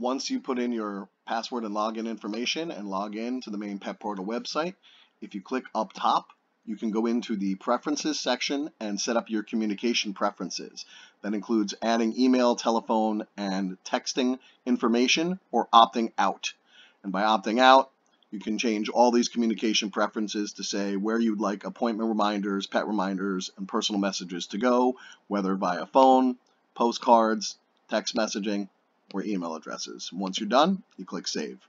Once you put in your password and login information and log in to the main Pet Portal website, if you click up top, you can go into the preferences section and set up your communication preferences. That includes adding email, telephone, and texting information or opting out. And by opting out, you can change all these communication preferences to say where you'd like appointment reminders, pet reminders, and personal messages to go, whether via phone, postcards, text messaging, or email addresses. Once you're done, you click Save.